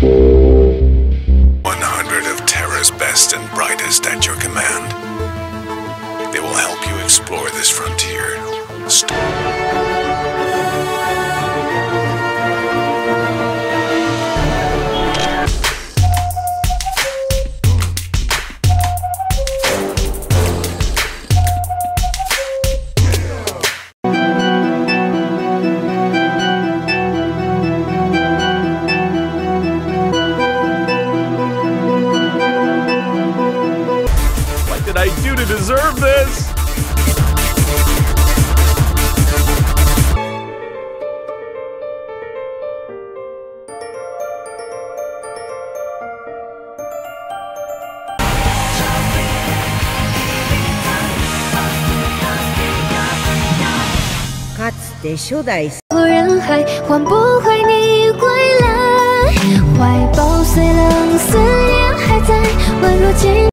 100 I do to deserve this? Cut 的小代忽人海，换不回你归来。怀抱虽冷，思念还在，宛若今。